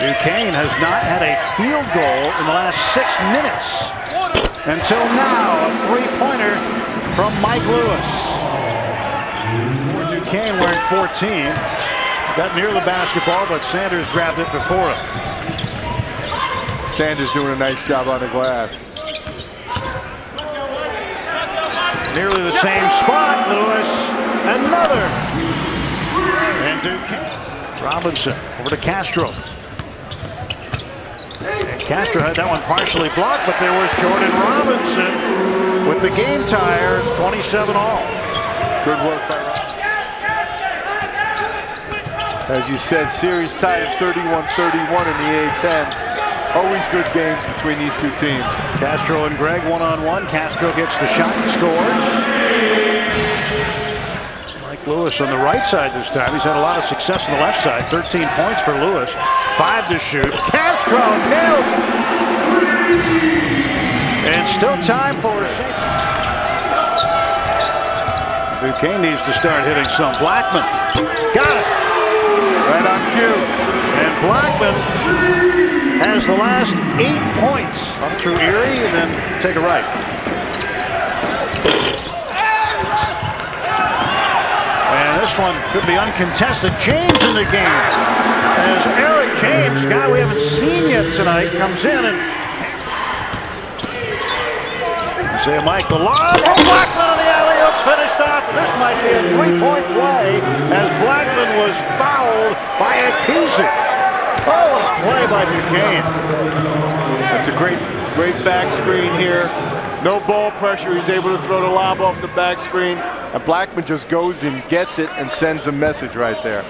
Duquesne has not had a field goal in the last six minutes. Until now, a three-pointer from Mike Lewis. For Duquesne wearing 14. Got near the basketball, but Sanders grabbed it before him. Sanders doing a nice job on the glass. Nearly the same spot, Lewis. Another. And Duquesne. Robinson over to Castro. Castro had that one partially blocked, but there was Jordan Robinson with the game tire, 27 all. Good work by As you said, series tied at 31-31 in the A-10. Always good games between these two teams. Castro and Greg one-on-one. -on -one. Castro gets the shot and scores. Lewis on the right side this time. He's had a lot of success on the left side. 13 points for Lewis. Five to shoot. Castro nails. And still time for a Duquesne needs to start hitting some. Blackman. Got it. Right on cue. And Blackman has the last eight points up through Erie and then take a right. And this one could be uncontested. James in the game. As Eric James, guy we haven't seen yet tonight, comes in and Say Mike the lob. Blackman on the alley-oop finished off. This might be a three-point play as Blackman was fouled by Akese. Oh, a play by Duquesne. That's a great, great back screen here. No ball pressure. He's able to throw the lob off the back screen. And Blackman just goes and gets it and sends a message right there.